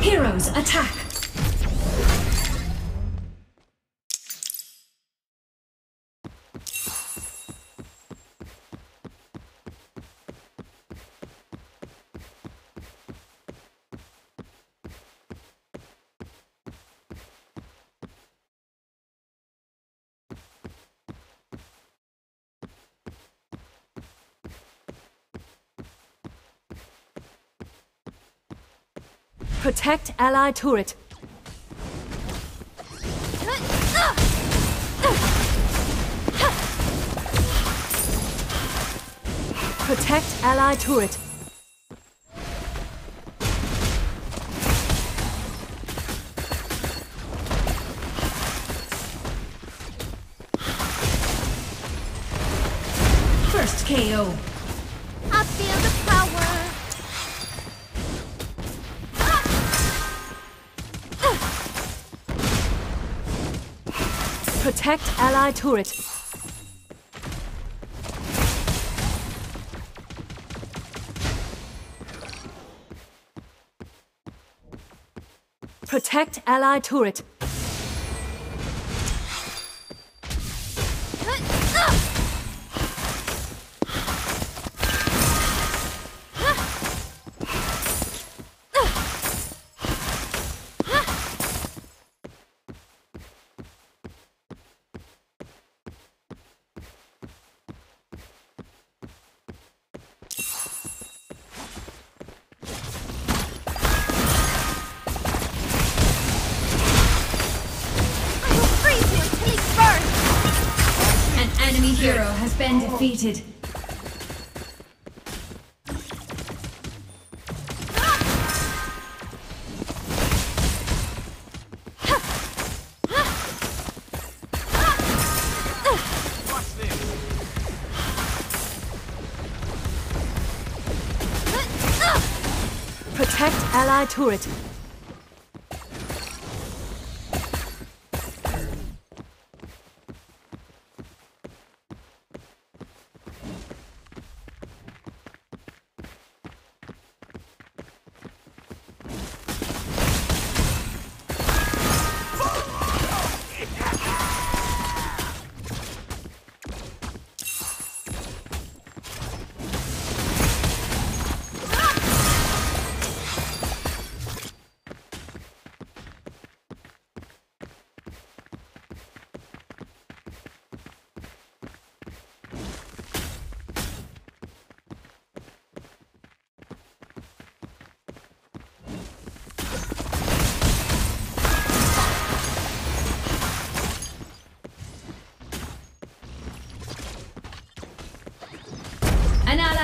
Heroes attack! Protect ally turret. Protect ally turret. First KO. Protect ally turret. Protect ally turret. Been defeated. Protect ally turret.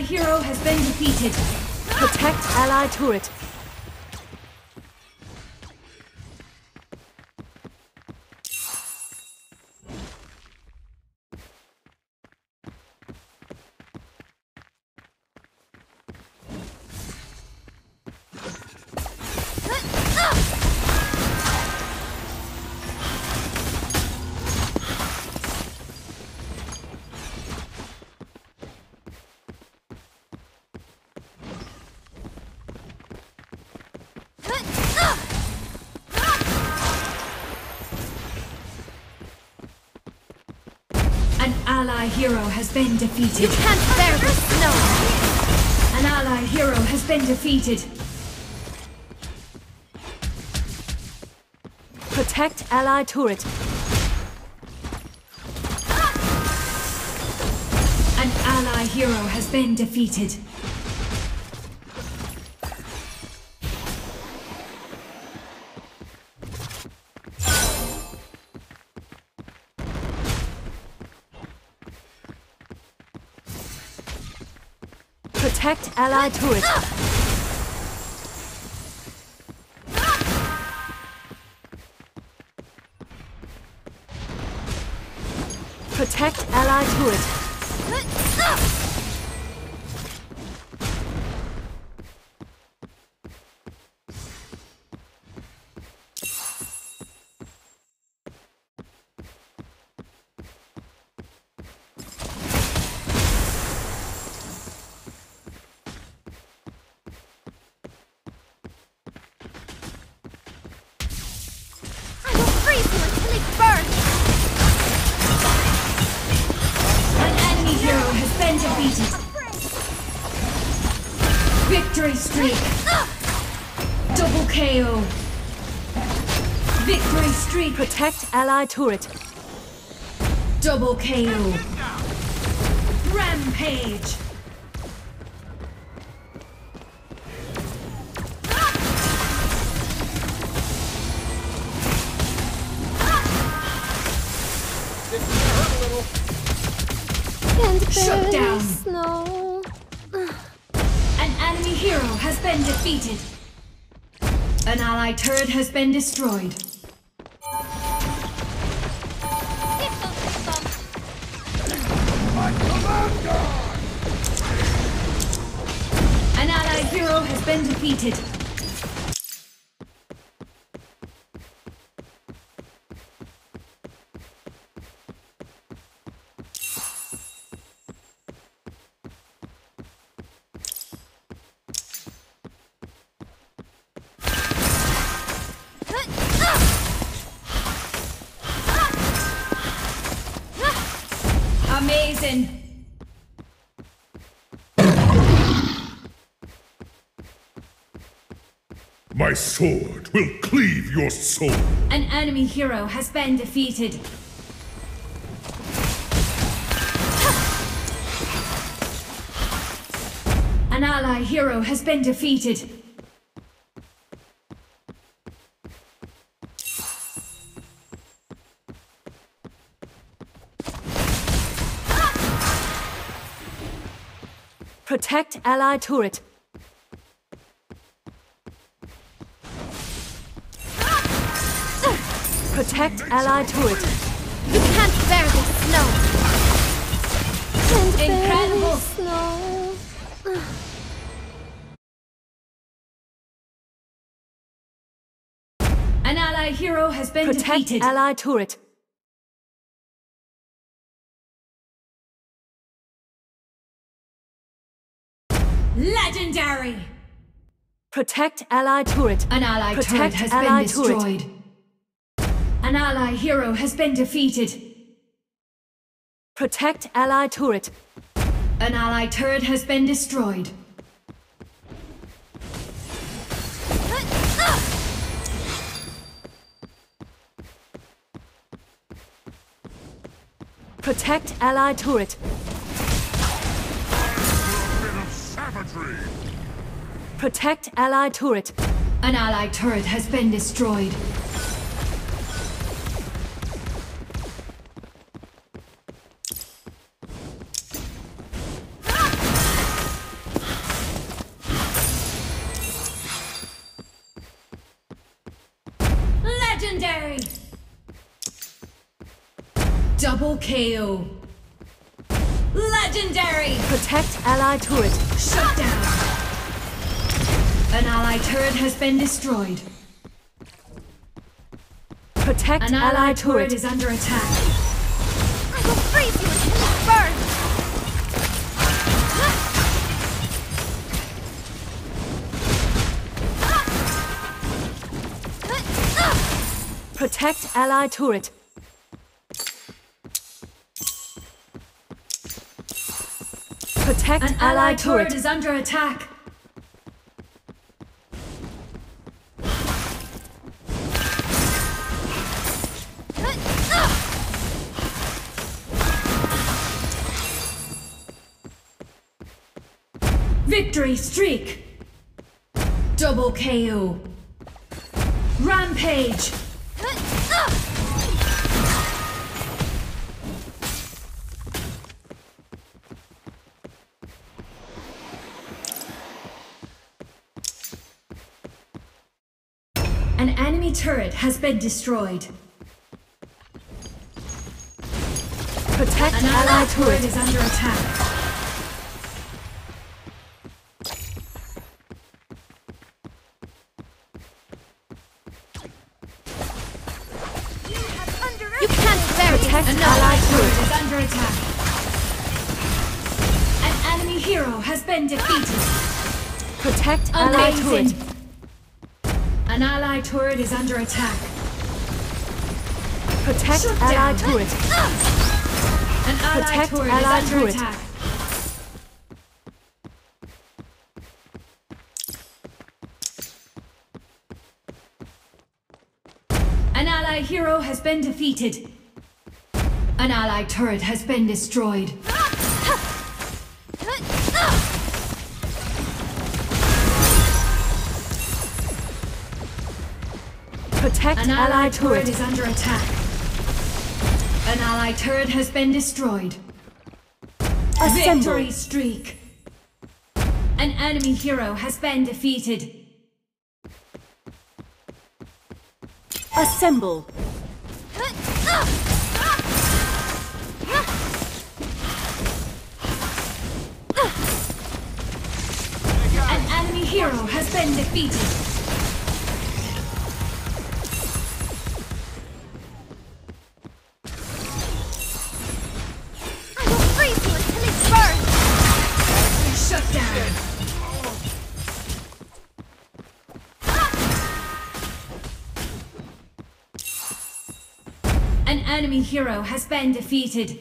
Hero has been defeated. Protect allied turret. Hero has been defeated. You can't bear the snow. An ally hero has been defeated. Protect ally turret. An ally hero has been defeated. Protect ally turret. Protect ally turret. Double KO. Victory streak. Protect ally turret. Double KO. Rampage. Shut down. Defeated. An allied turret has been destroyed. An allied hero has been defeated. My sword will cleave your soul. An enemy hero has been defeated. An ally hero has been defeated. Protect ally turret. Protect ally turret. You can't bear this snow. Can't Incredible. snow. An ally hero has been Protect defeated. ally turret. Legendary. Protect ally turret. An ally turret has ally been turret. An ally hero has been defeated. Protect ally turret. An ally turret has been destroyed. Protect ally turret. Bit of savagery. Protect ally turret. An ally turret has been destroyed. Double KO. Legendary! Protect ally turret. Shut down! An ally turret has been destroyed. Protect An ally allied turret turret. is under attack. I will freeze you until you burn. Protect ally turret. Protect An allied turret turret. is under attack. Victory streak. Double KO. Rampage. An enemy turret has been destroyed. Protect An ally allied turret turret. is under attack. You can't Protect An snow. allied turret is under attack. An enemy hero has been defeated. Protect ally turret. An ally turret is under attack. Protect Shut ally down. turret. An ally Protect turret ally is under turret. attack. An ally hero has been defeated. An ally turret has been destroyed. Protect An ally allied turret turret. is under attack. An ally turret has been destroyed. Assemble. Victory streak. An enemy hero has been defeated. Assemble. An enemy hero has been defeated. Hero has been defeated.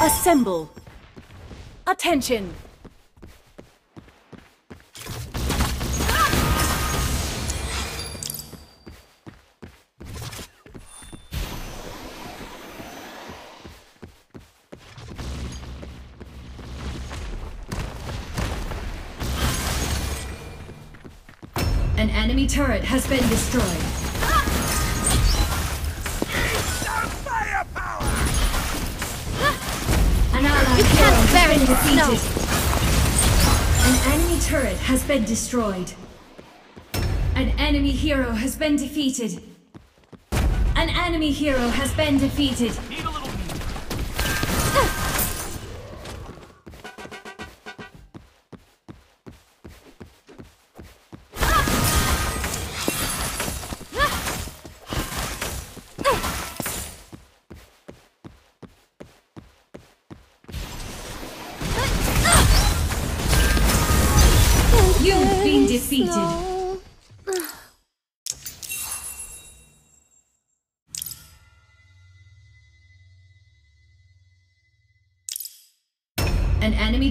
Assemble. Attention. Enemy turret has been destroyed. An ally You hero has been defeated. An enemy turret has been destroyed. An enemy hero has been defeated. An enemy hero has been defeated.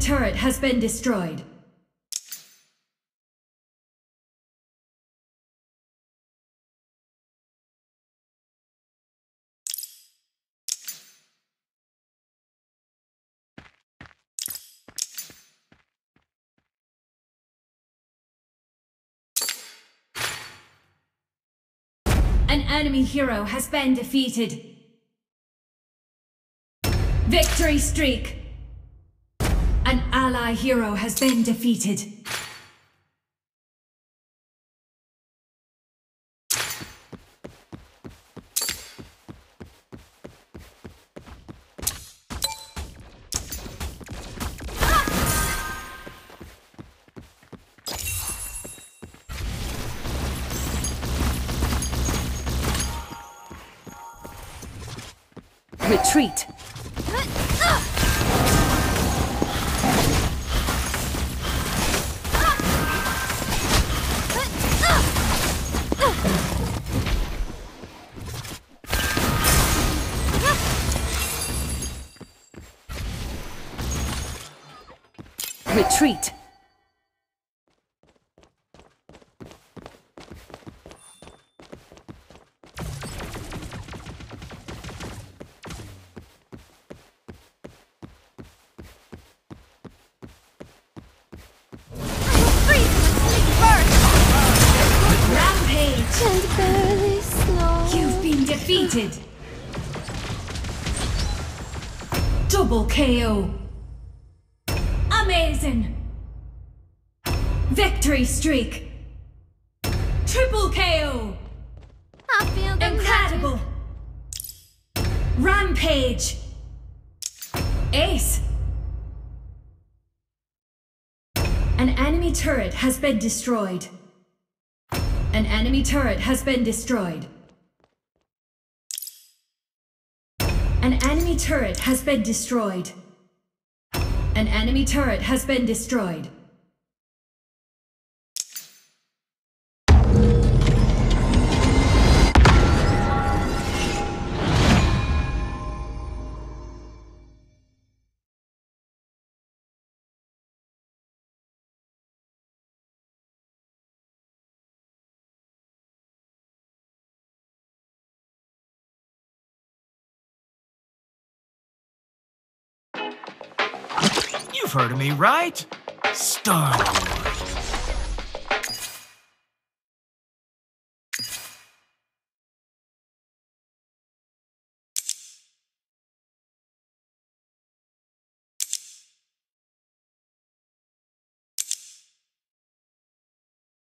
Turret has been destroyed. An enemy hero has been defeated. Victory streak. An ally hero has been defeated. Retreat. Slow. You've been defeated. Double KO. Amazing. Victory streak. Triple KO. I feel the Incredible. Rampage. Ace. An enemy turret has been destroyed. An enemy turret has been destroyed. An enemy turret has been destroyed. An enemy turret has been destroyed. You've heard of me, right? Star.